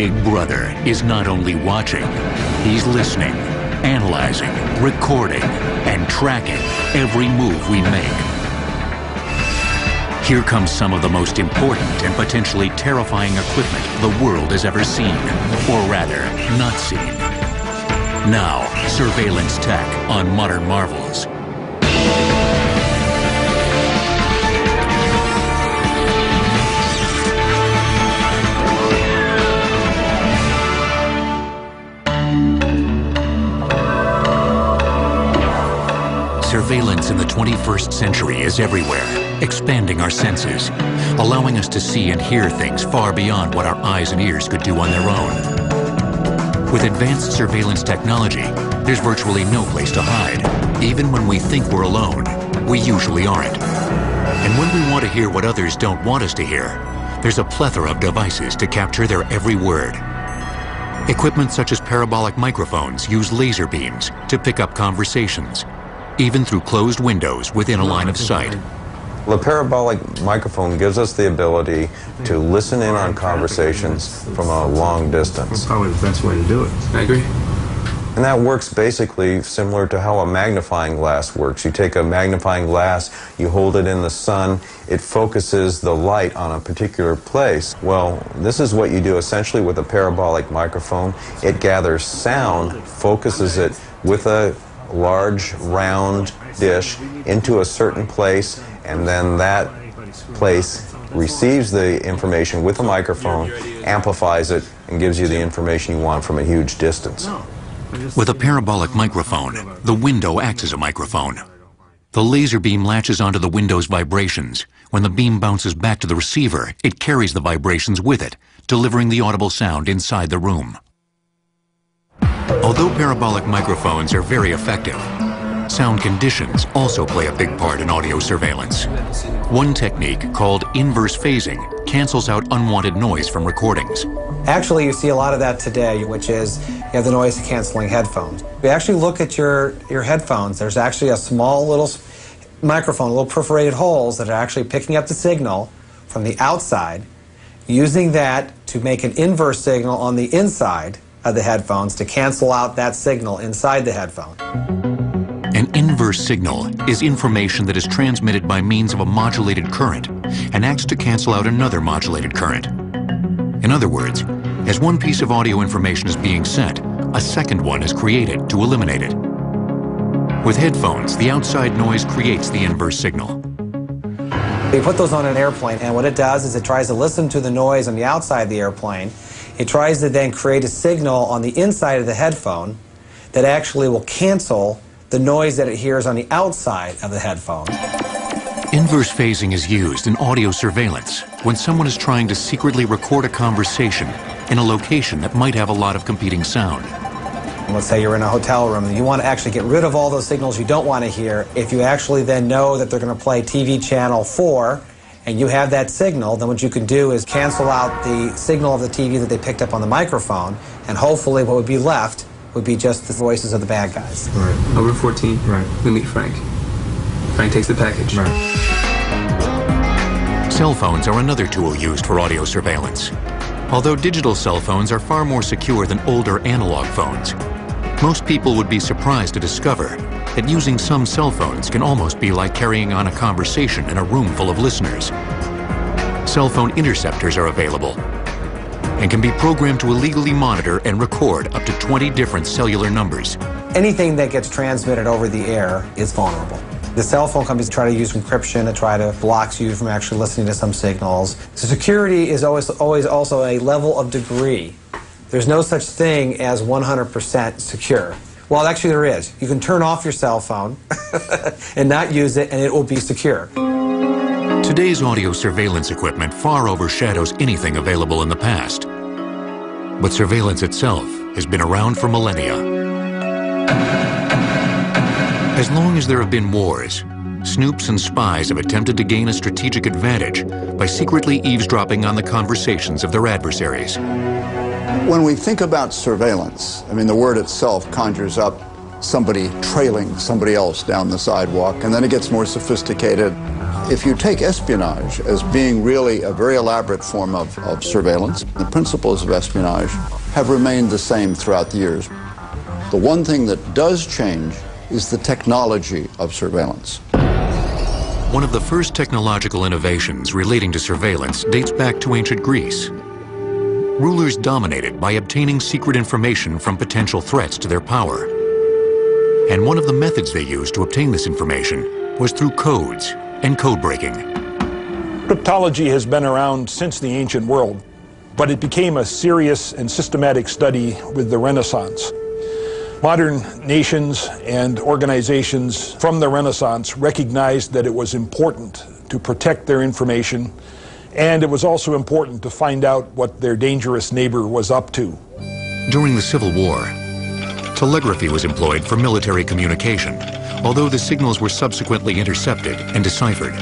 Big Brother is not only watching, he's listening, analyzing, recording, and tracking every move we make. Here comes some of the most important and potentially terrifying equipment the world has ever seen, or rather, not seen. Now, surveillance tech on Modern Marvels. Surveillance in the 21st century is everywhere, expanding our senses, allowing us to see and hear things far beyond what our eyes and ears could do on their own. With advanced surveillance technology, there's virtually no place to hide. Even when we think we're alone, we usually aren't. And when we want to hear what others don't want us to hear, there's a plethora of devices to capture their every word. Equipment such as parabolic microphones use laser beams to pick up conversations, even through closed windows within a line of sight. The parabolic microphone gives us the ability to listen in on conversations from a long distance. That's probably the best way to do it. I agree. And that works basically similar to how a magnifying glass works. You take a magnifying glass, you hold it in the sun, it focuses the light on a particular place. Well, this is what you do essentially with a parabolic microphone. It gathers sound, focuses it with a large round dish into a certain place, and then that place receives the information with a microphone, amplifies it, and gives you the information you want from a huge distance. With a parabolic microphone, the window acts as a microphone. The laser beam latches onto the window's vibrations. When the beam bounces back to the receiver, it carries the vibrations with it, delivering the audible sound inside the room. Although parabolic microphones are very effective, sound conditions also play a big part in audio surveillance. One technique, called inverse phasing, cancels out unwanted noise from recordings. Actually, you see a lot of that today, which is you have the noise canceling headphones. We actually look at your, your headphones. There's actually a small little microphone, little perforated holes that are actually picking up the signal from the outside, using that to make an inverse signal on the inside of the headphones to cancel out that signal inside the headphone. An inverse signal is information that is transmitted by means of a modulated current and acts to cancel out another modulated current. In other words, as one piece of audio information is being sent, a second one is created to eliminate it. With headphones, the outside noise creates the inverse signal. We put those on an airplane, and what it does is it tries to listen to the noise on the outside of the airplane it tries to then create a signal on the inside of the headphone that actually will cancel the noise that it hears on the outside of the headphone. Inverse phasing is used in audio surveillance when someone is trying to secretly record a conversation in a location that might have a lot of competing sound. Let's say you're in a hotel room and you want to actually get rid of all those signals you don't want to hear. If you actually then know that they're going to play TV channel 4 and you have that signal, then what you can do is cancel out the signal of the TV that they picked up on the microphone, and hopefully what would be left would be just the voices of the bad guys. Right. Over 14. Right. We meet Frank. Frank takes the package. Right. Cell phones are another tool used for audio surveillance. Although digital cell phones are far more secure than older analog phones, most people would be surprised to discover that using some cell phones can almost be like carrying on a conversation in a room full of listeners. Cell phone interceptors are available and can be programmed to illegally monitor and record up to 20 different cellular numbers. Anything that gets transmitted over the air is vulnerable. The cell phone companies try to use encryption to try to block you from actually listening to some signals. So security is always, always also a level of degree. There's no such thing as 100% secure. Well, actually, there is. You can turn off your cell phone and not use it, and it will be secure. Today's audio surveillance equipment far overshadows anything available in the past. But surveillance itself has been around for millennia. As long as there have been wars, snoops and spies have attempted to gain a strategic advantage by secretly eavesdropping on the conversations of their adversaries. When we think about surveillance, I mean, the word itself conjures up somebody trailing somebody else down the sidewalk, and then it gets more sophisticated. If you take espionage as being really a very elaborate form of, of surveillance, the principles of espionage have remained the same throughout the years. The one thing that does change is the technology of surveillance. One of the first technological innovations relating to surveillance dates back to ancient Greece. Rulers dominated by obtaining secret information from potential threats to their power. And one of the methods they used to obtain this information was through codes and code breaking. Cryptology has been around since the ancient world, but it became a serious and systematic study with the Renaissance. Modern nations and organizations from the Renaissance recognized that it was important to protect their information, and it was also important to find out what their dangerous neighbor was up to. During the Civil War, telegraphy was employed for military communication, although the signals were subsequently intercepted and deciphered.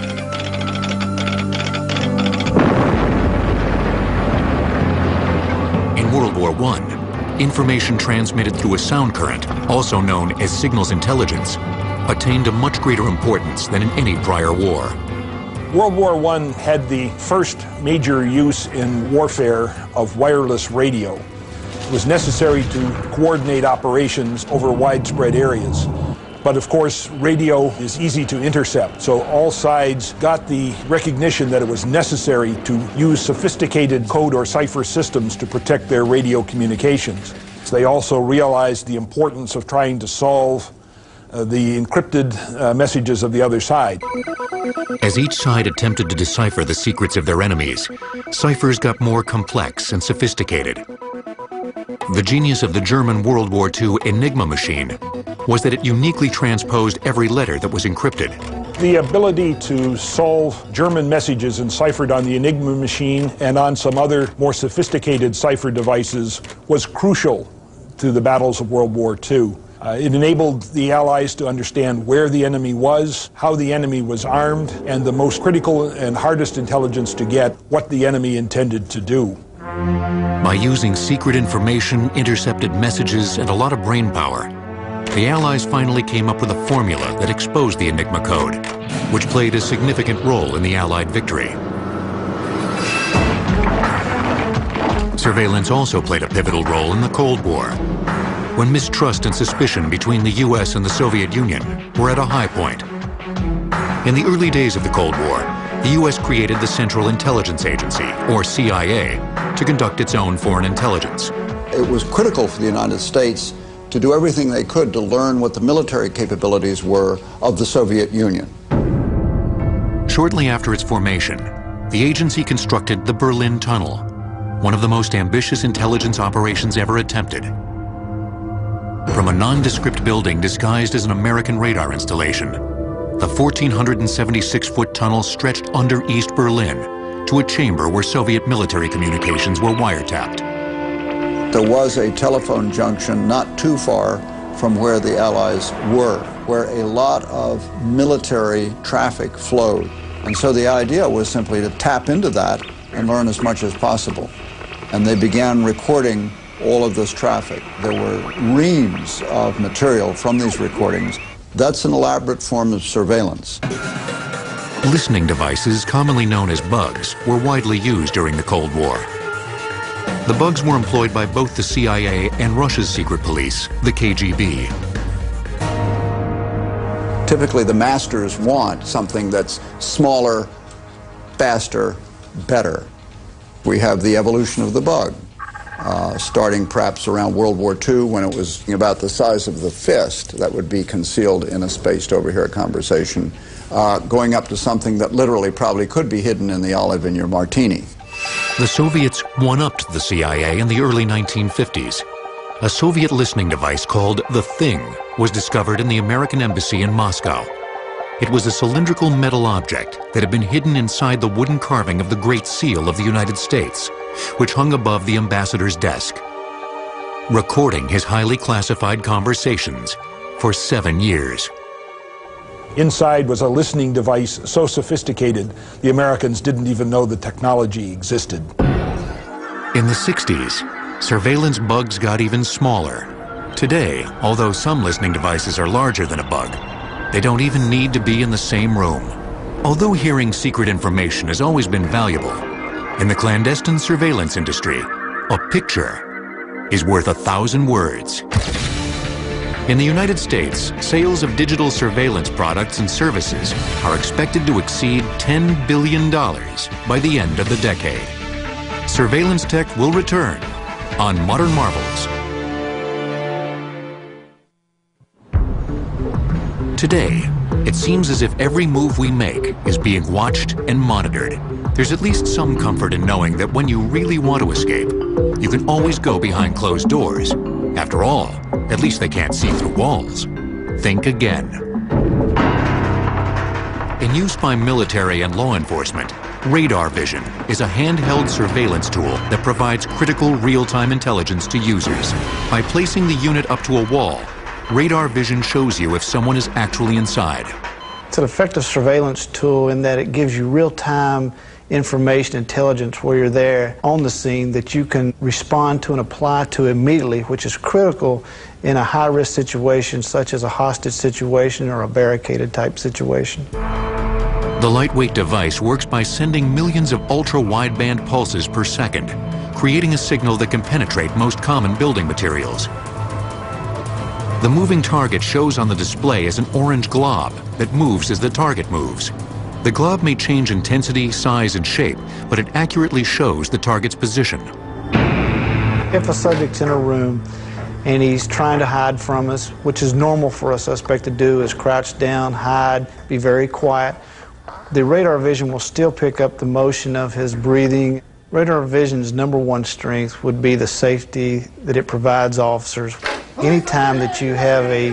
In World War I, information transmitted through a sound current, also known as signals intelligence, attained a much greater importance than in any prior war. World War I had the first major use in warfare of wireless radio. It was necessary to coordinate operations over widespread areas. But of course, radio is easy to intercept, so all sides got the recognition that it was necessary to use sophisticated code or cipher systems to protect their radio communications. They also realized the importance of trying to solve uh, the encrypted uh, messages of the other side. As each side attempted to decipher the secrets of their enemies, ciphers got more complex and sophisticated. The genius of the German World War II Enigma machine was that it uniquely transposed every letter that was encrypted. The ability to solve German messages enciphered on the Enigma machine and on some other more sophisticated cipher devices was crucial to the battles of World War II. Uh, it enabled the Allies to understand where the enemy was, how the enemy was armed, and the most critical and hardest intelligence to get, what the enemy intended to do. By using secret information, intercepted messages, and a lot of brain power, the Allies finally came up with a formula that exposed the Enigma code, which played a significant role in the Allied victory. Surveillance also played a pivotal role in the Cold War, when mistrust and suspicion between the US and the Soviet Union were at a high point. In the early days of the Cold War, the US created the Central Intelligence Agency, or CIA, to conduct its own foreign intelligence. It was critical for the United States to do everything they could to learn what the military capabilities were of the Soviet Union. Shortly after its formation, the agency constructed the Berlin Tunnel, one of the most ambitious intelligence operations ever attempted. From a nondescript building disguised as an American radar installation, the 1,476-foot tunnel stretched under East Berlin to a chamber where Soviet military communications were wiretapped. There was a telephone junction not too far from where the Allies were, where a lot of military traffic flowed. And so the idea was simply to tap into that and learn as much as possible. And they began recording all of this traffic. There were reams of material from these recordings. That's an elaborate form of surveillance. Listening devices, commonly known as bugs, were widely used during the Cold War. The bugs were employed by both the CIA and Russia's secret police, the KGB. Typically, the masters want something that's smaller, faster, better. We have the evolution of the bug, uh, starting perhaps around World War II when it was about the size of the fist that would be concealed in a spaced overhear a conversation, uh, going up to something that literally probably could be hidden in the olive in your martini. The Soviets one-upped the CIA in the early 1950s. A Soviet listening device called The Thing was discovered in the American Embassy in Moscow. It was a cylindrical metal object that had been hidden inside the wooden carving of the Great Seal of the United States, which hung above the ambassador's desk, recording his highly classified conversations for seven years. Inside was a listening device so sophisticated the Americans didn't even know the technology existed. In the 60s, surveillance bugs got even smaller. Today, although some listening devices are larger than a bug, they don't even need to be in the same room. Although hearing secret information has always been valuable, in the clandestine surveillance industry, a picture is worth a thousand words. In the United States, sales of digital surveillance products and services are expected to exceed $10 billion by the end of the decade. Surveillance tech will return on Modern Marvels. Today, it seems as if every move we make is being watched and monitored. There's at least some comfort in knowing that when you really want to escape, you can always go behind closed doors. After all, at least they can't see through walls. Think again. In use by military and law enforcement, Radar Vision is a handheld surveillance tool that provides critical real-time intelligence to users. By placing the unit up to a wall, Radar Vision shows you if someone is actually inside. It's an effective surveillance tool in that it gives you real-time information intelligence where you're there on the scene that you can respond to and apply to immediately, which is critical in a high risk situation such as a hostage situation or a barricaded type situation. The lightweight device works by sending millions of ultra wideband pulses per second, creating a signal that can penetrate most common building materials. The moving target shows on the display as an orange glob that moves as the target moves. The glob may change intensity, size, and shape, but it accurately shows the target's position. If a subject's in a room and he's trying to hide from us, which is normal for a suspect to do, is crouch down, hide, be very quiet, the radar vision will still pick up the motion of his breathing. Radar vision's number one strength would be the safety that it provides officers. Anytime that you have a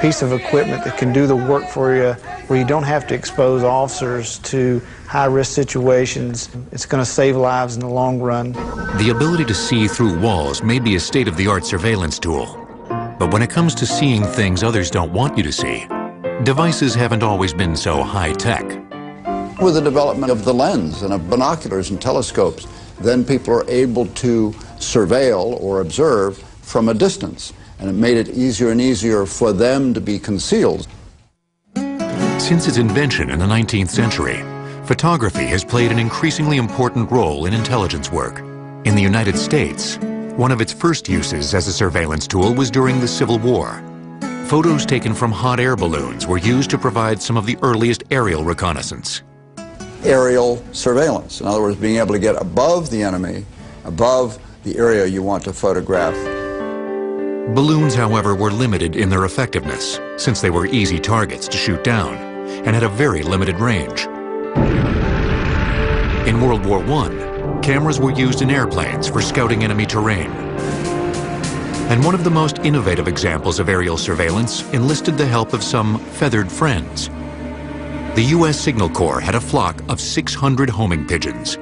piece of equipment that can do the work for you where you don't have to expose officers to high risk situations. It's going to save lives in the long run. The ability to see through walls may be a state of the art surveillance tool. But when it comes to seeing things others don't want you to see, devices haven't always been so high tech. With the development of the lens and of binoculars and telescopes, then people are able to surveil or observe from a distance. And it made it easier and easier for them to be concealed. Since its invention in the 19th century, photography has played an increasingly important role in intelligence work. In the United States, one of its first uses as a surveillance tool was during the Civil War. Photos taken from hot air balloons were used to provide some of the earliest aerial reconnaissance. Aerial surveillance, in other words, being able to get above the enemy, above the area you want to photograph. Balloons, however, were limited in their effectiveness, since they were easy targets to shoot down and had a very limited range. In World War I, cameras were used in airplanes for scouting enemy terrain. And one of the most innovative examples of aerial surveillance enlisted the help of some feathered friends. The U.S. Signal Corps had a flock of 600 homing pigeons.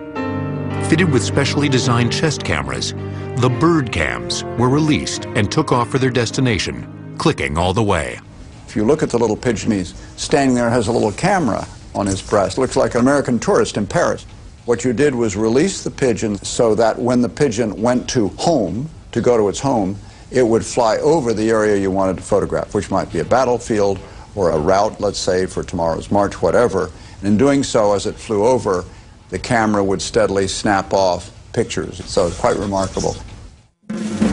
Fitted with specially designed chest cameras, the bird cams were released and took off for their destination, clicking all the way. If you look at the little pigeon, he's standing there, has a little camera on his breast. Looks like an American tourist in Paris. What you did was release the pigeon so that when the pigeon went to home, to go to its home, it would fly over the area you wanted to photograph, which might be a battlefield or a route, let's say, for tomorrow's march, whatever. And in doing so, as it flew over, the camera would steadily snap off pictures. So it's quite remarkable.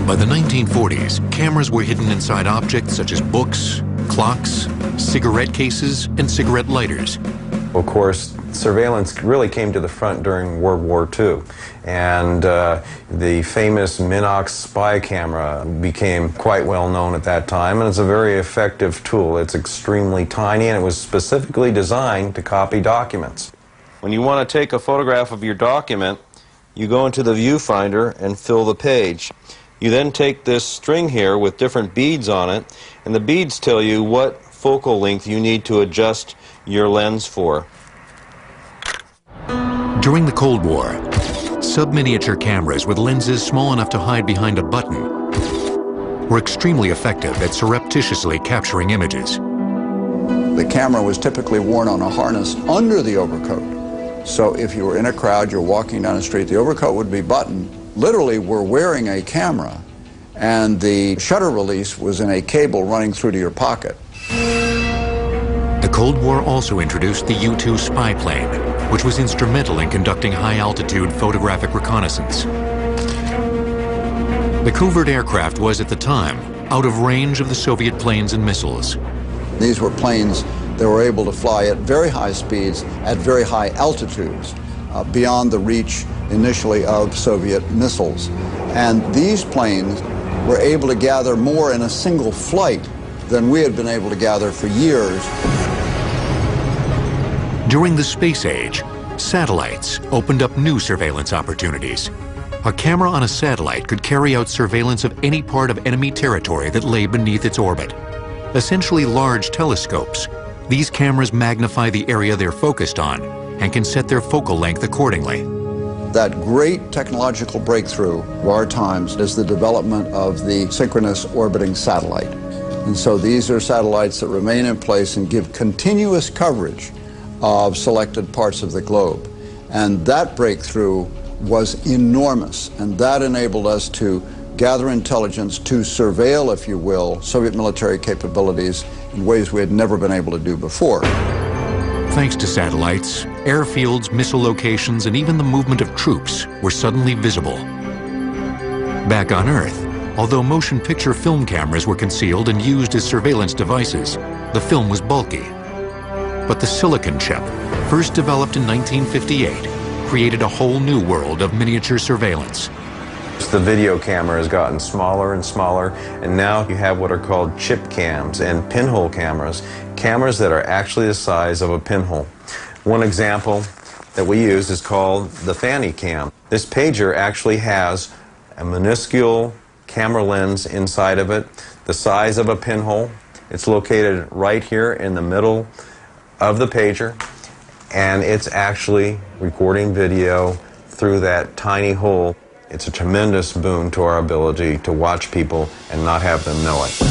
By the 1940s, cameras were hidden inside objects such as books, clocks, cigarette cases, and cigarette lighters. Of course, surveillance really came to the front during World War II. And uh, the famous Minox spy camera became quite well known at that time, and it's a very effective tool. It's extremely tiny, and it was specifically designed to copy documents. When you want to take a photograph of your document, you go into the viewfinder and fill the page. You then take this string here with different beads on it, and the beads tell you what focal length you need to adjust your lens for. During the Cold War, sub-miniature cameras with lenses small enough to hide behind a button were extremely effective at surreptitiously capturing images. The camera was typically worn on a harness under the overcoat. So if you were in a crowd, you're walking down the street, the overcoat would be buttoned. Literally, we're wearing a camera, and the shutter release was in a cable running through to your pocket. The Cold War also introduced the U-2 spy plane, which was instrumental in conducting high-altitude photographic reconnaissance. The covert aircraft was, at the time, out of range of the Soviet planes and missiles. These were planes that were able to fly at very high speeds at very high altitudes, uh, beyond the reach initially of Soviet missiles. And these planes were able to gather more in a single flight than we had been able to gather for years. During the space age, satellites opened up new surveillance opportunities. A camera on a satellite could carry out surveillance of any part of enemy territory that lay beneath its orbit. Essentially large telescopes, these cameras magnify the area they're focused on and can set their focal length accordingly. That great technological breakthrough of our times is the development of the synchronous orbiting satellite. And so these are satellites that remain in place and give continuous coverage of selected parts of the globe. And that breakthrough was enormous, and that enabled us to gather intelligence, to surveil, if you will, Soviet military capabilities in ways we had never been able to do before. Thanks to satellites, airfields, missile locations, and even the movement of troops were suddenly visible. Back on Earth, although motion picture film cameras were concealed and used as surveillance devices, the film was bulky. But the silicon chip, first developed in 1958, created a whole new world of miniature surveillance. The video camera has gotten smaller and smaller, and now you have what are called chip cams and pinhole cameras, cameras that are actually the size of a pinhole. One example that we use is called the Fanny Cam. This pager actually has a minuscule camera lens inside of it, the size of a pinhole. It's located right here in the middle of the pager and it's actually recording video through that tiny hole. It's a tremendous boon to our ability to watch people and not have them know it.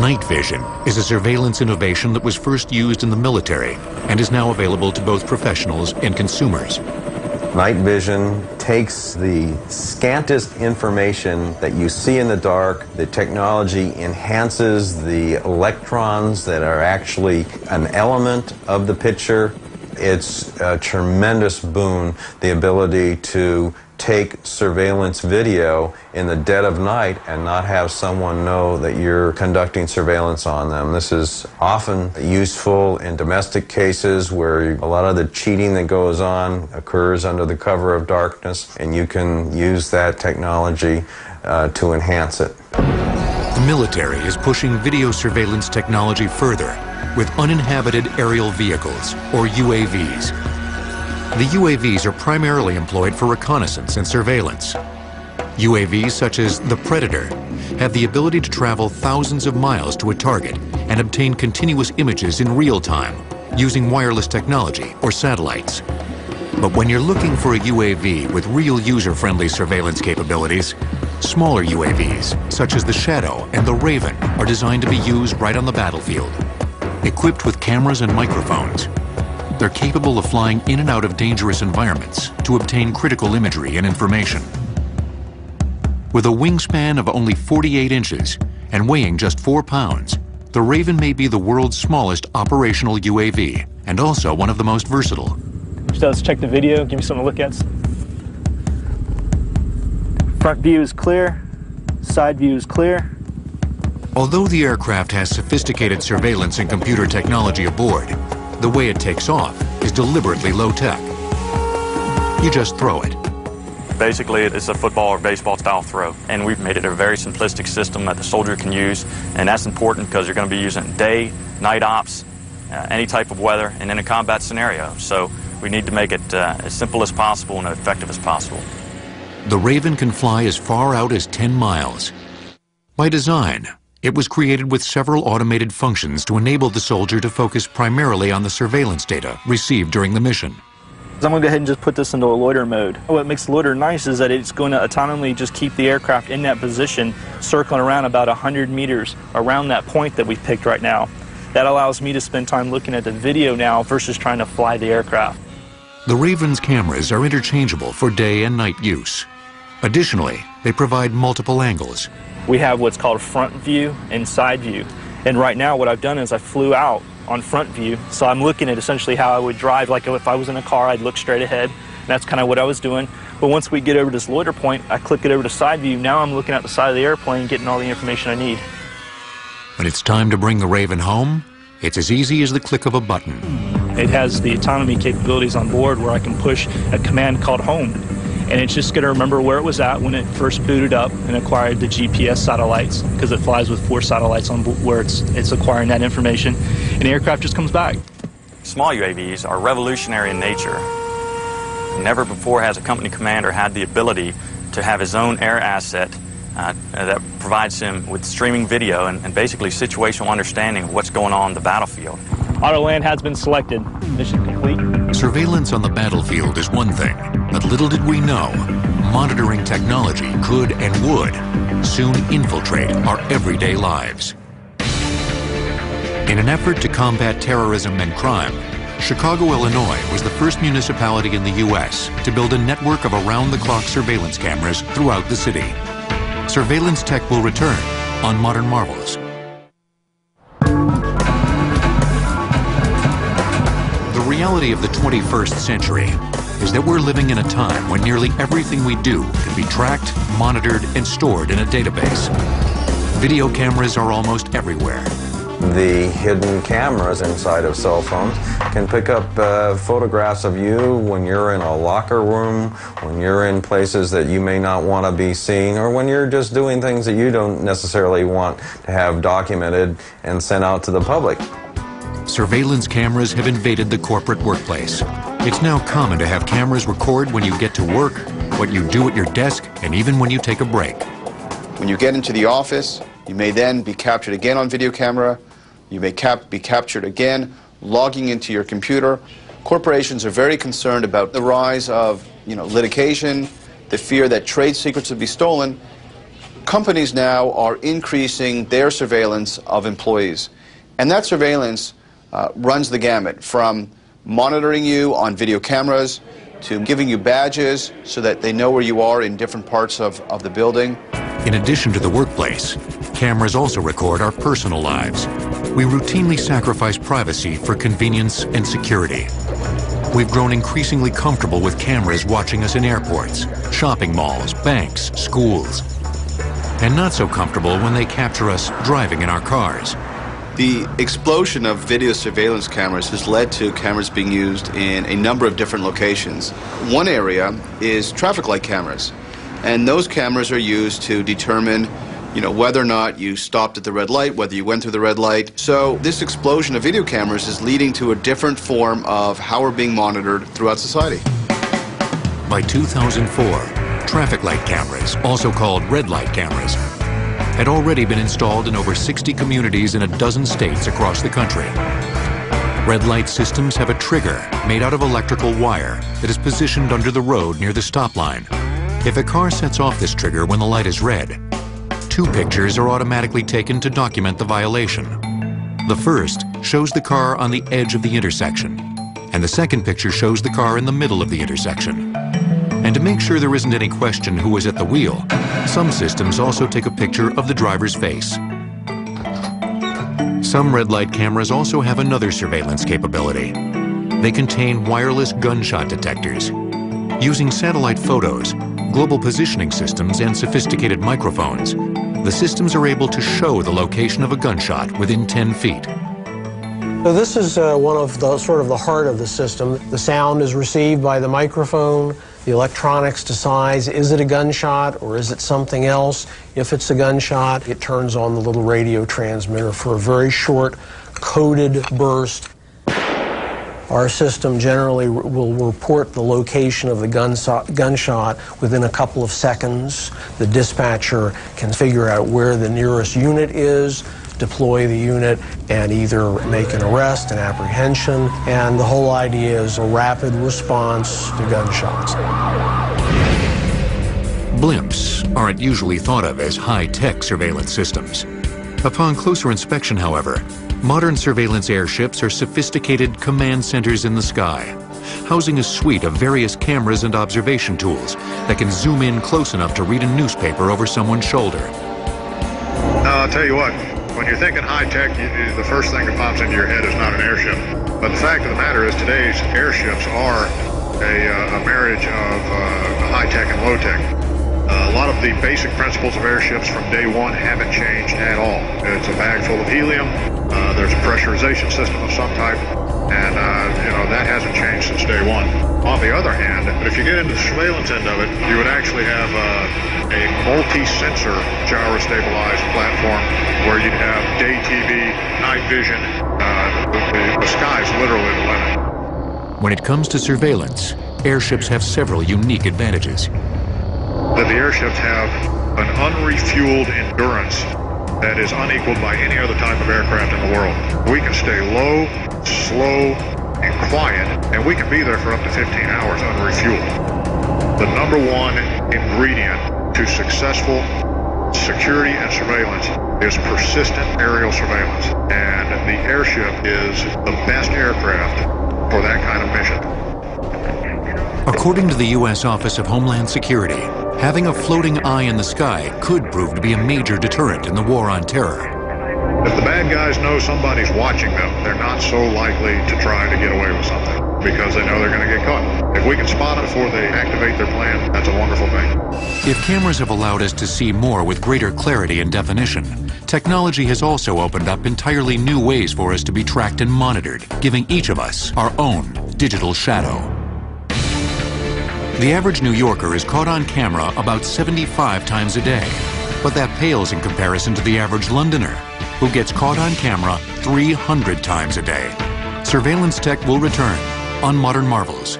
Night vision is a surveillance innovation that was first used in the military and is now available to both professionals and consumers. Night vision takes the scantest information that you see in the dark. The technology enhances the electrons that are actually an element of the picture. It's a tremendous boon, the ability to take surveillance video in the dead of night and not have someone know that you're conducting surveillance on them. This is often useful in domestic cases where a lot of the cheating that goes on occurs under the cover of darkness, and you can use that technology uh, to enhance it. The military is pushing video surveillance technology further with uninhabited aerial vehicles, or UAVs, the UAVs are primarily employed for reconnaissance and surveillance. UAVs such as the Predator have the ability to travel thousands of miles to a target and obtain continuous images in real time using wireless technology or satellites. But when you're looking for a UAV with real user-friendly surveillance capabilities, smaller UAVs, such as the Shadow and the Raven, are designed to be used right on the battlefield. Equipped with cameras and microphones, they're capable of flying in and out of dangerous environments to obtain critical imagery and information. With a wingspan of only 48 inches and weighing just 4 pounds, the Raven may be the world's smallest operational UAV and also one of the most versatile. So let's check the video, give me something to look at. Front view is clear, side view is clear. Although the aircraft has sophisticated surveillance and computer technology aboard, the way it takes off is deliberately low-tech. You just throw it. Basically, it's a football or baseball style throw, and we've made it a very simplistic system that the soldier can use, and that's important because you're going to be using day, night ops, uh, any type of weather, and in a combat scenario. So we need to make it uh, as simple as possible and effective as possible. The Raven can fly as far out as 10 miles. By design, it was created with several automated functions to enable the soldier to focus primarily on the surveillance data received during the mission. I'm going to go ahead and just put this into a loiter mode. What makes loiter nice is that it's going to autonomously just keep the aircraft in that position, circling around about 100 meters around that point that we've picked right now. That allows me to spend time looking at the video now versus trying to fly the aircraft. The Raven's cameras are interchangeable for day and night use. Additionally, they provide multiple angles, we have what's called front view and side view. And right now what I've done is I flew out on front view. So I'm looking at essentially how I would drive. Like if I was in a car, I'd look straight ahead. And that's kind of what I was doing. But once we get over this loiter point, I click it over to side view. Now I'm looking at the side of the airplane, getting all the information I need. When it's time to bring the Raven home, it's as easy as the click of a button. It has the autonomy capabilities on board where I can push a command called home. And it's just going to remember where it was at when it first booted up and acquired the GPS satellites because it flies with four satellites on where it's, it's acquiring that information. And the aircraft just comes back. Small UAVs are revolutionary in nature. Never before has a company commander had the ability to have his own air asset uh, that provides him with streaming video and, and basically situational understanding of what's going on in the battlefield. Autoland has been selected. Mission complete. Surveillance on the battlefield is one thing, but little did we know, monitoring technology could and would soon infiltrate our everyday lives. In an effort to combat terrorism and crime, Chicago, Illinois was the first municipality in the U.S. to build a network of around-the-clock surveillance cameras throughout the city. Surveillance tech will return on Modern Marvels. Reality of the 21st century is that we're living in a time when nearly everything we do can be tracked, monitored, and stored in a database. Video cameras are almost everywhere. The hidden cameras inside of cell phones can pick up uh, photographs of you when you're in a locker room, when you're in places that you may not want to be seen, or when you're just doing things that you don't necessarily want to have documented and sent out to the public. Surveillance cameras have invaded the corporate workplace. It's now common to have cameras record when you get to work, what you do at your desk, and even when you take a break. When you get into the office, you may then be captured again on video camera. You may cap be captured again logging into your computer. Corporations are very concerned about the rise of you know, litigation, the fear that trade secrets would be stolen. Companies now are increasing their surveillance of employees. And that surveillance uh, runs the gamut from monitoring you on video cameras to giving you badges so that they know where you are in different parts of, of the building. In addition to the workplace, cameras also record our personal lives. We routinely sacrifice privacy for convenience and security. We've grown increasingly comfortable with cameras watching us in airports, shopping malls, banks, schools. And not so comfortable when they capture us driving in our cars. The explosion of video surveillance cameras has led to cameras being used in a number of different locations. One area is traffic light cameras, and those cameras are used to determine you know, whether or not you stopped at the red light, whether you went through the red light. So this explosion of video cameras is leading to a different form of how we're being monitored throughout society. By 2004, traffic light cameras, also called red light cameras, had already been installed in over 60 communities in a dozen states across the country. Red light systems have a trigger made out of electrical wire that is positioned under the road near the stop line. If a car sets off this trigger when the light is red, two pictures are automatically taken to document the violation. The first shows the car on the edge of the intersection, and the second picture shows the car in the middle of the intersection. And to make sure there isn't any question who was at the wheel, some systems also take a picture of the driver's face. Some red light cameras also have another surveillance capability. They contain wireless gunshot detectors. Using satellite photos, global positioning systems, and sophisticated microphones, the systems are able to show the location of a gunshot within 10 feet. So this is uh, one of the sort of the heart of the system. The sound is received by the microphone. The electronics decides is it a gunshot or is it something else. If it's a gunshot, it turns on the little radio transmitter for a very short coded burst. Our system generally will report the location of the gunshot within a couple of seconds. The dispatcher can figure out where the nearest unit is, deploy the unit, and either make an arrest, an apprehension, and the whole idea is a rapid response to gunshots. Blimps aren't usually thought of as high-tech surveillance systems. Upon closer inspection, however, modern surveillance airships are sophisticated command centers in the sky, housing a suite of various cameras and observation tools that can zoom in close enough to read a newspaper over someone's shoulder. Now, I'll tell you what, When you're thinking high tech, you, the first thing that pops into your head is not an airship. But the fact of the matter is, today's airships are a, uh, a marriage of uh, high tech and low tech. Uh, a lot of the basic principles of airships from day one haven't changed at all. It's a bag full of helium. Uh, there's a pressurization system of some type, and uh, you know that hasn't changed since day one. On the other hand, if you get into the surveillance end of it, you would actually have uh, a multi-sensor gyro-stabilized platform where you'd have day TV, night vision. The, the, the sky's literally the limit. When it comes to surveillance, airships have several unique advantages that the airships have an unrefueled endurance that is unequaled by any other type of aircraft in the world. We can stay low, slow, and quiet, and we can be there for up to 15 hours unrefueled. The number one ingredient to successful security and surveillance is persistent aerial surveillance, and the airship is the best aircraft for that kind of mission. According to the U.S. Office of Homeland Security, having a floating eye in the sky could prove to be a major deterrent in the war on terror. If the bad guys know somebody's watching them, they're not so likely to try to get away with something because they know they're going to get caught. If we can spot them before they activate their plan, that's a wonderful thing. If cameras have allowed us to see more with greater clarity and definition, technology has also opened up entirely new ways for us to be tracked and monitored, giving each of us our own digital shadow. The average New Yorker is caught on camera about 75 times a day, but that pales in comparison to the average Londoner, who gets caught on camera 300 times a day. Surveillance tech will return on Modern Marvels.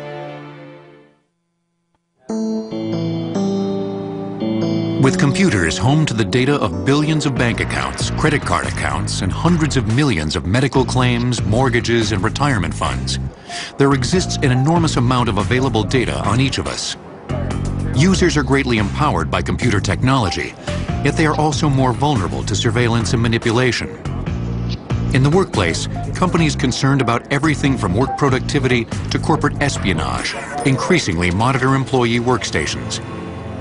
With computers home to the data of billions of bank accounts, credit card accounts, and hundreds of millions of medical claims, mortgages, and retirement funds, there exists an enormous amount of available data on each of us. Users are greatly empowered by computer technology, yet they are also more vulnerable to surveillance and manipulation. In the workplace, companies concerned about everything from work productivity to corporate espionage increasingly monitor employee workstations.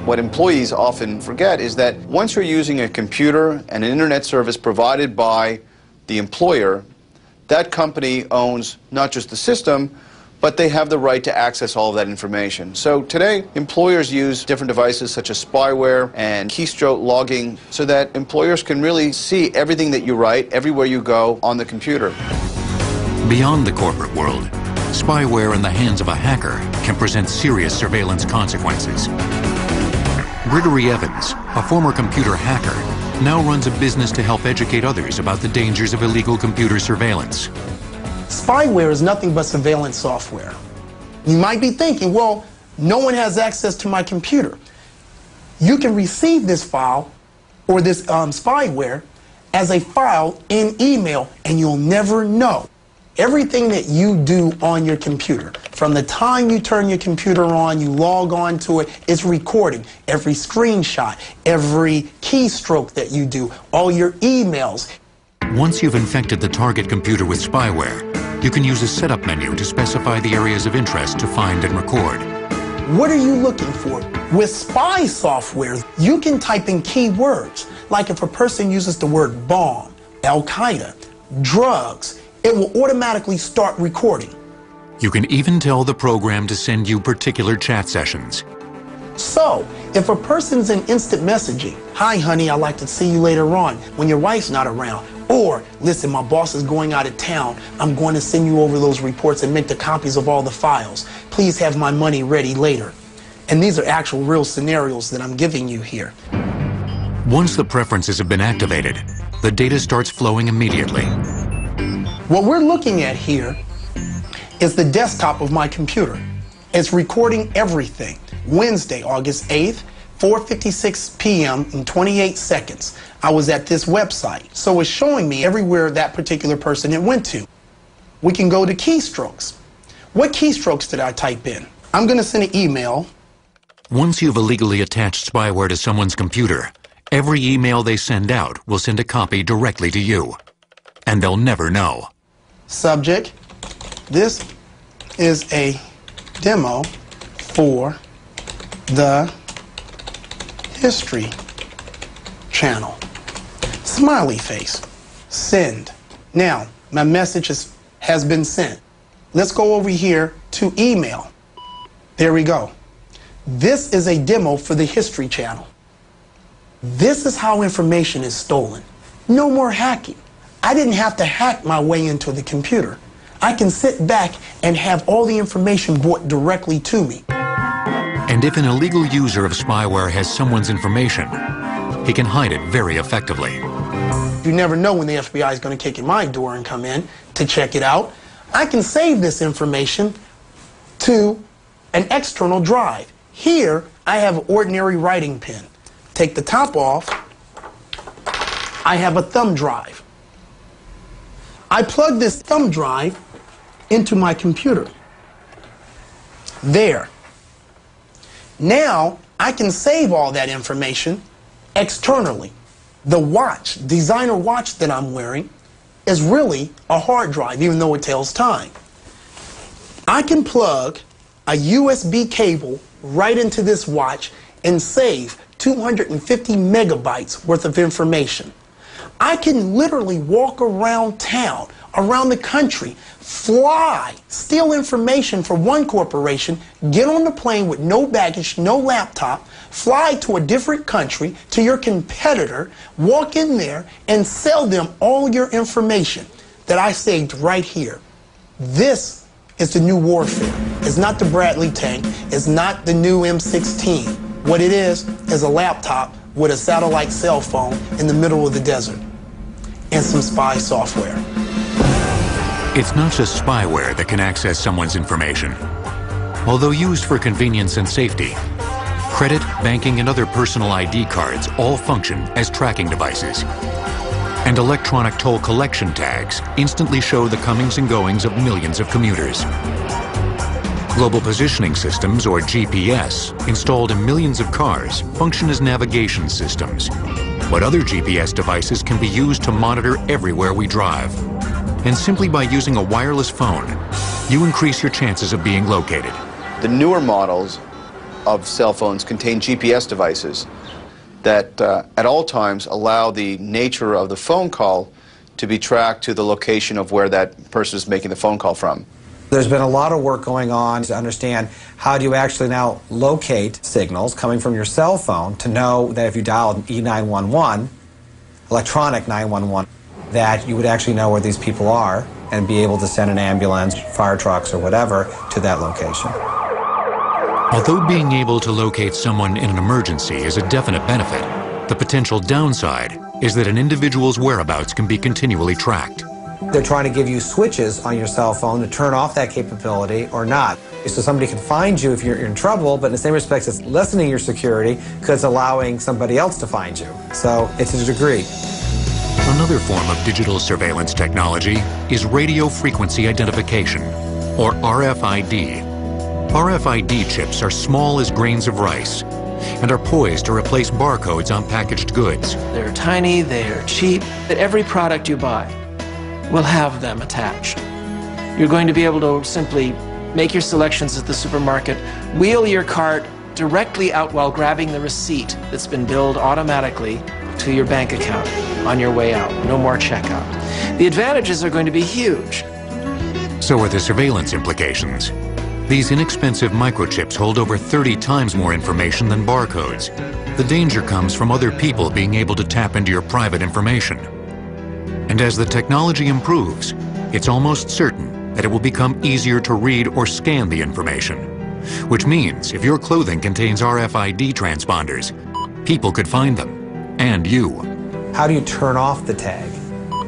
What employees often forget is that once you're using a computer and an internet service provided by the employer, that company owns not just the system, but they have the right to access all of that information. So today, employers use different devices such as spyware and keystroke logging so that employers can really see everything that you write everywhere you go on the computer. Beyond the corporate world, spyware in the hands of a hacker can present serious surveillance consequences. Gregory Evans, a former computer hacker, now runs a business to help educate others about the dangers of illegal computer surveillance. Spyware is nothing but surveillance software. You might be thinking, well, no one has access to my computer. You can receive this file or this um, spyware as a file in email, and you'll never know. Everything that you do on your computer, from the time you turn your computer on, you log on to it, it's recording. Every screenshot, every keystroke that you do, all your emails. Once you've infected the target computer with spyware, you can use a setup menu to specify the areas of interest to find and record. What are you looking for? With spy software, you can type in keywords, like if a person uses the word bomb, Al Qaeda, drugs, it will automatically start recording. You can even tell the program to send you particular chat sessions. So, if a person's in instant messaging, hi honey, I'd like to see you later on when your wife's not around, or listen, my boss is going out of town, I'm going to send you over those reports and make the copies of all the files. Please have my money ready later. And these are actual real scenarios that I'm giving you here. Once the preferences have been activated, the data starts flowing immediately. What we're looking at here is the desktop of my computer. It's recording everything. Wednesday, August 8th, 4.56 p.m. in 28 seconds. I was at this website. So it's showing me everywhere that particular person it went to. We can go to keystrokes. What keystrokes did I type in? I'm going to send an email. Once you've illegally attached spyware to someone's computer, every email they send out will send a copy directly to you. And they'll never know. Subject, this is a demo for the History channel. Smiley face. Send. Now, my message is, has been sent. Let's go over here to email. There we go. This is a demo for the History Channel. This is how information is stolen. No more hacking. I didn't have to hack my way into the computer. I can sit back and have all the information brought directly to me. And if an illegal user of spyware has someone's information, he can hide it very effectively. You never know when the FBI is going to kick in my door and come in to check it out. I can save this information to an external drive. Here, I have an ordinary writing pen. Take the top off, I have a thumb drive. I plug this thumb drive into my computer. There. Now, I can save all that information externally. The watch, designer watch that I'm wearing, is really a hard drive, even though it tells time. I can plug a USB cable right into this watch and save 250 megabytes worth of information. I can literally walk around town, around the country, fly, steal information from one corporation, get on the plane with no baggage, no laptop, fly to a different country to your competitor, walk in there, and sell them all your information that I saved right here. This is the new warfare. It's not the Bradley tank. It's not the new M16. What it is is a laptop with a satellite cell phone in the middle of the desert and some spy software. It's not just spyware that can access someone's information. Although used for convenience and safety, credit, banking, and other personal ID cards all function as tracking devices. And electronic toll collection tags instantly show the comings and goings of millions of commuters. Global Positioning Systems, or GPS, installed in millions of cars, function as navigation systems. But other GPS devices can be used to monitor everywhere we drive. And simply by using a wireless phone, you increase your chances of being located. The newer models of cell phones contain GPS devices that uh, at all times allow the nature of the phone call to be tracked to the location of where that person is making the phone call from. There's been a lot of work going on to understand how do you actually now locate signals coming from your cell phone to know that if you dial E911, electronic 911, that you would actually know where these people are and be able to send an ambulance, fire trucks, or whatever to that location. Although being able to locate someone in an emergency is a definite benefit, the potential downside is that an individual's whereabouts can be continually tracked. They're trying to give you switches on your cell phone to turn off that capability or not. So somebody can find you if you're in trouble, but in the same respect, it's lessening your security because it's allowing somebody else to find you. So it's a degree. Another form of digital surveillance technology is radio frequency identification, or RFID. RFID chips are small as grains of rice and are poised to replace barcodes on packaged goods. They're tiny, they're cheap. Every product you buy will have them attached. You're going to be able to simply make your selections at the supermarket, wheel your cart directly out while grabbing the receipt that's been billed automatically to your bank account on your way out. No more checkout. The advantages are going to be huge. So are the surveillance implications. These inexpensive microchips hold over 30 times more information than barcodes. The danger comes from other people being able to tap into your private information. And as the technology improves, it's almost certain that it will become easier to read or scan the information. Which means if your clothing contains RFID transponders, people could find them. And you. How do you turn off the tag?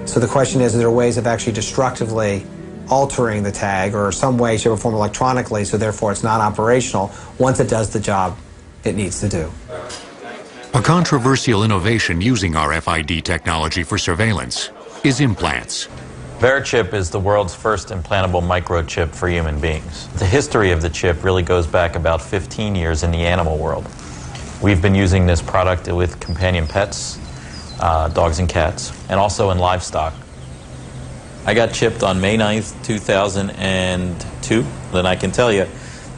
So the question is, are there ways of actually destructively altering the tag or some way, shape, or form electronically so therefore it's not operational once it does the job it needs to do? A controversial innovation using RFID technology for surveillance is implants. Verichip is the world's first implantable microchip for human beings. The history of the chip really goes back about 15 years in the animal world. We've been using this product with companion pets, uh, dogs and cats, and also in livestock. I got chipped on May 9th, 2002, and I can tell you,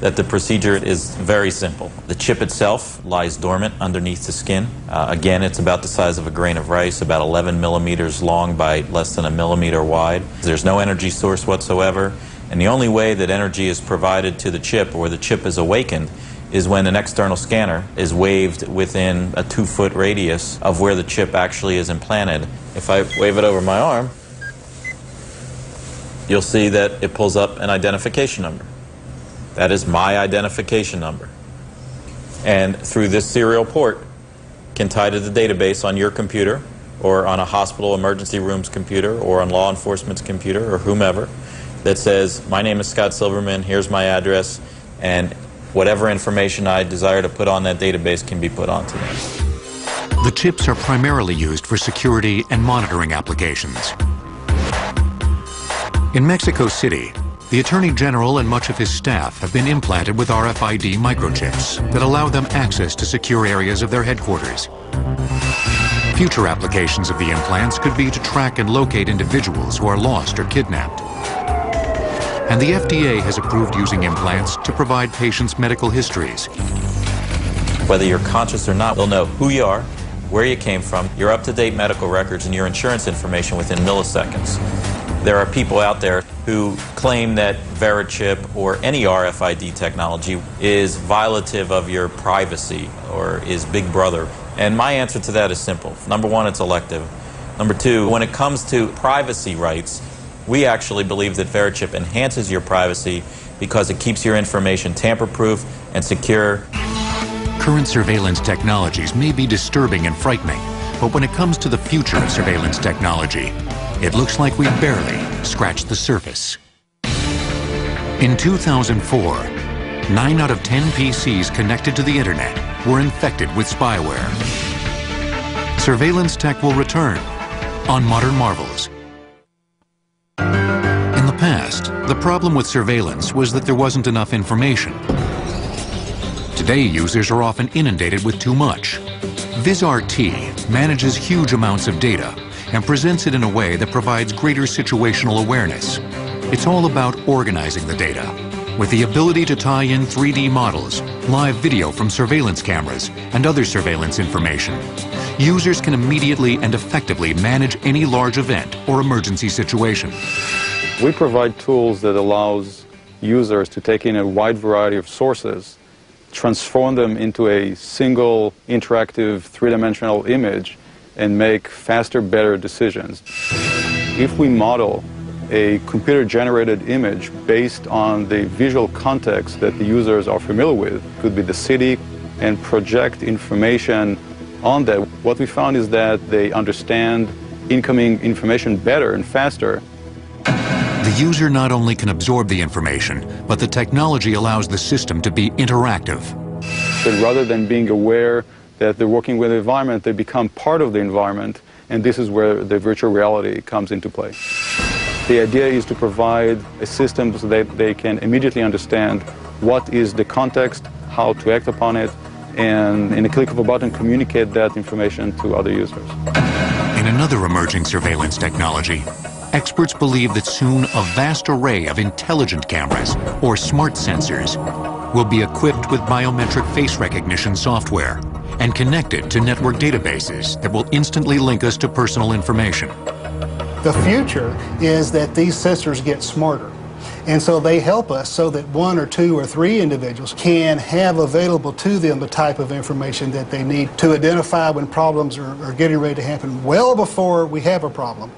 that the procedure is very simple. The chip itself lies dormant underneath the skin. Uh, again, it's about the size of a grain of rice, about 11 millimeters long by less than a millimeter wide. There's no energy source whatsoever, and the only way that energy is provided to the chip or the chip is awakened is when an external scanner is waved within a two foot radius of where the chip actually is implanted. If I wave it over my arm, you'll see that it pulls up an identification number. That is my identification number. And through this serial port, can tie to the database on your computer or on a hospital emergency room's computer or on law enforcement's computer or whomever that says, my name is Scott Silverman, here's my address, and whatever information I desire to put on that database can be put onto them. The chips are primarily used for security and monitoring applications. In Mexico City, the Attorney General and much of his staff have been implanted with RFID microchips that allow them access to secure areas of their headquarters. Future applications of the implants could be to track and locate individuals who are lost or kidnapped. And the FDA has approved using implants to provide patients' medical histories. Whether you're conscious or not, they'll know who you are, where you came from, your up-to-date medical records, and your insurance information within milliseconds. There are people out there who claim that Verichip or any RFID technology is violative of your privacy or is Big Brother. And my answer to that is simple. Number one, it's elective. Number two, when it comes to privacy rights, we actually believe that Verichip enhances your privacy because it keeps your information tamper-proof and secure. Current surveillance technologies may be disturbing and frightening, but when it comes to the future of surveillance technology, it looks like we barely scratched the surface. In 2004, 9 out of 10 PCs connected to the internet were infected with spyware. Surveillance tech will return on Modern Marvels. Past, the problem with surveillance was that there wasn't enough information. Today, users are often inundated with too much. VizRT manages huge amounts of data and presents it in a way that provides greater situational awareness. It's all about organizing the data. With the ability to tie in 3D models, live video from surveillance cameras, and other surveillance information, users can immediately and effectively manage any large event or emergency situation. We provide tools that allows users to take in a wide variety of sources, transform them into a single interactive three-dimensional image, and make faster, better decisions. If we model a computer-generated image based on the visual context that the users are familiar with, could be the city, and project information on that, what we found is that they understand incoming information better and faster. The user not only can absorb the information, but the technology allows the system to be interactive. But rather than being aware that they're working with the environment, they become part of the environment, and this is where the virtual reality comes into play. The idea is to provide a system so that they can immediately understand what is the context, how to act upon it, and in a click of a button communicate that information to other users. In another emerging surveillance technology, experts believe that soon a vast array of intelligent cameras, or smart sensors, will be equipped with biometric face recognition software and connected to network databases that will instantly link us to personal information. The future is that these sensors get smarter. And so they help us so that one or two or three individuals can have available to them the type of information that they need to identify when problems are, are getting ready to happen well before we have a problem.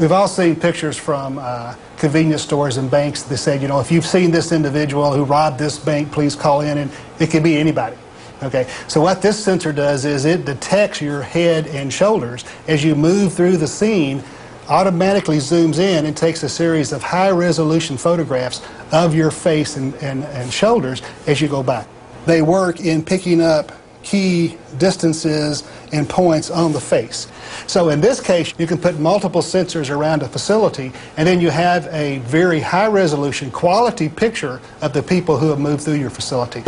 We've all seen pictures from uh, convenience stores and banks that said, you know, if you've seen this individual who robbed this bank, please call in, and it can be anybody. Okay, so what this sensor does is it detects your head and shoulders as you move through the scene, automatically zooms in and takes a series of high resolution photographs of your face and, and, and shoulders as you go by. They work in picking up key distances and points on the face. So in this case, you can put multiple sensors around a facility, and then you have a very high resolution, quality picture of the people who have moved through your facility.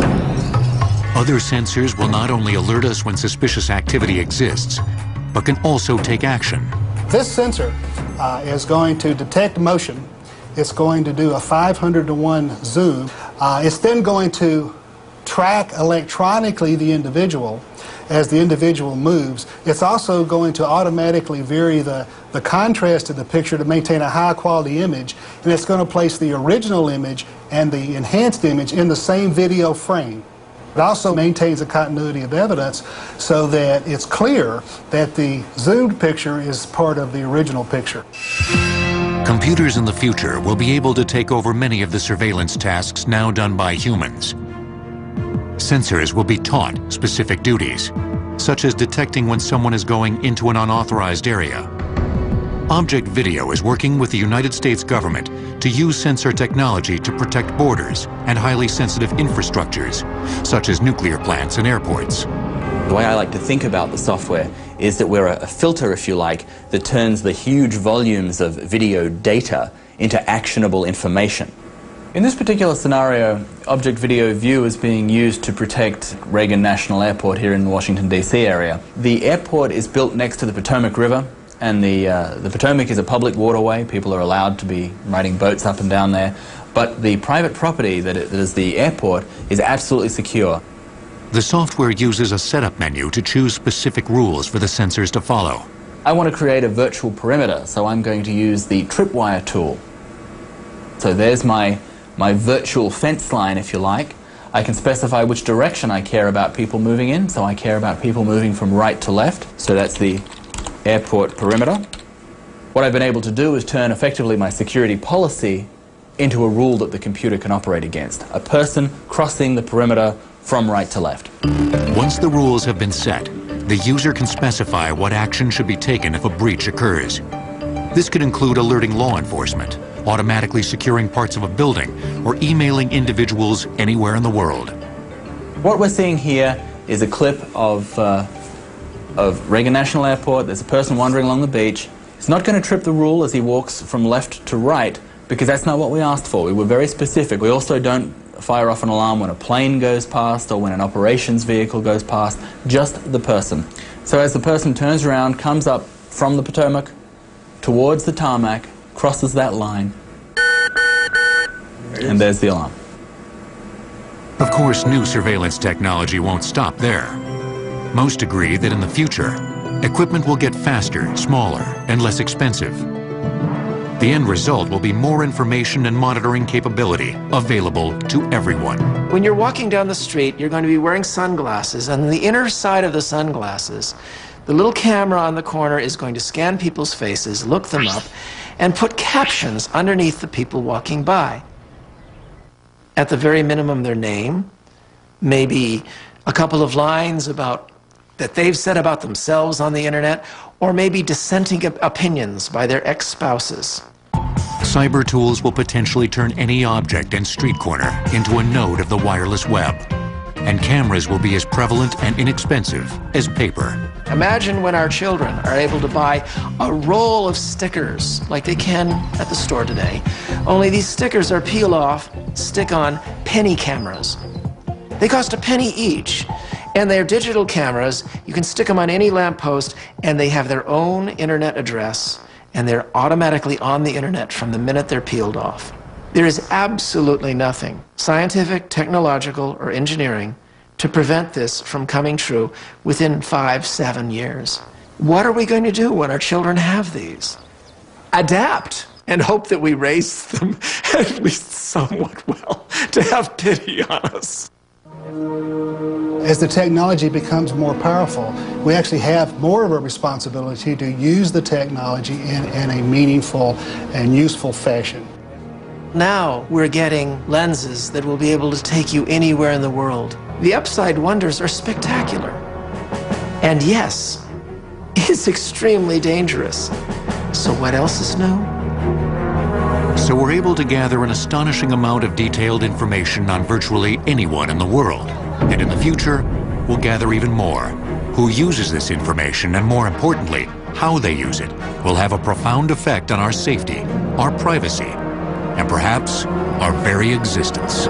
Other sensors will not only alert us when suspicious activity exists, but can also take action. This sensor uh, is going to detect motion. It's going to do a 500 to 1 zoom Uh, it's then going to track electronically the individual as the individual moves. It's also going to automatically vary the, the contrast of the picture to maintain a high quality image, and it's going to place the original image and the enhanced image in the same video frame. It also maintains a continuity of evidence so that it's clear that the zoomed picture is part of the original picture. Computers in the future will be able to take over many of the surveillance tasks now done by humans. Sensors will be taught specific duties, such as detecting when someone is going into an unauthorized area. Object Video is working with the United States government to use sensor technology to protect borders and highly sensitive infrastructures, such as nuclear plants and airports. The way I like to think about the software is that we're a filter, if you like, that turns the huge volumes of video data into actionable information. In this particular scenario, Object Video View is being used to protect Reagan National Airport here in the Washington, D.C. area. The airport is built next to the Potomac River, and the, uh, the Potomac is a public waterway. People are allowed to be riding boats up and down there. But the private property that, it, that is the airport is absolutely secure. The software uses a setup menu to choose specific rules for the sensors to follow. I want to create a virtual perimeter, so I'm going to use the tripwire tool. So there's my, my virtual fence line, if you like. I can specify which direction I care about people moving in, so I care about people moving from right to left. So that's the airport perimeter. What I've been able to do is turn effectively my security policy into a rule that the computer can operate against. A person crossing the perimeter from right to left. Once the rules have been set, the user can specify what action should be taken if a breach occurs. This could include alerting law enforcement, automatically securing parts of a building, or emailing individuals anywhere in the world. What we're seeing here is a clip of, uh, of Reagan National Airport. There's a person wandering along the beach. He's not going to trip the rule as he walks from left to right because that's not what we asked for. We were very specific. We also don't fire off an alarm when a plane goes past or when an operations vehicle goes past, just the person. So as the person turns around, comes up from the Potomac towards the tarmac, crosses that line, and there's the alarm. Of course, new surveillance technology won't stop there. Most agree that in the future, equipment will get faster, smaller, and less expensive. The end result will be more information and monitoring capability available to everyone. When you're walking down the street, you're going to be wearing sunglasses, and on the inner side of the sunglasses, the little camera on the corner is going to scan people's faces, look them up, and put captions underneath the people walking by. At the very minimum, their name, maybe a couple of lines about that they've said about themselves on the internet, or maybe dissenting opinions by their ex-spouses. Cyber tools will potentially turn any object and street corner into a node of the wireless web. And cameras will be as prevalent and inexpensive as paper. Imagine when our children are able to buy a roll of stickers like they can at the store today. Only these stickers are peel off, stick on penny cameras. They cost a penny each. And they're digital cameras. You can stick them on any lamppost, and they have their own internet address, and they're automatically on the internet from the minute they're peeled off. There is absolutely nothing, scientific, technological, or engineering, to prevent this from coming true within five, seven years. What are we going to do when our children have these? Adapt and hope that we raise them at least somewhat well to have pity on us. As the technology becomes more powerful, we actually have more of a responsibility to use the technology in, in a meaningful and useful fashion. Now we're getting lenses that will be able to take you anywhere in the world. The upside wonders are spectacular. And yes, it's extremely dangerous. So what else is new? So we're able to gather an astonishing amount of detailed information on virtually anyone in the world. And in the future, we'll gather even more. Who uses this information, and more importantly, how they use it, will have a profound effect on our safety, our privacy, and perhaps our very existence.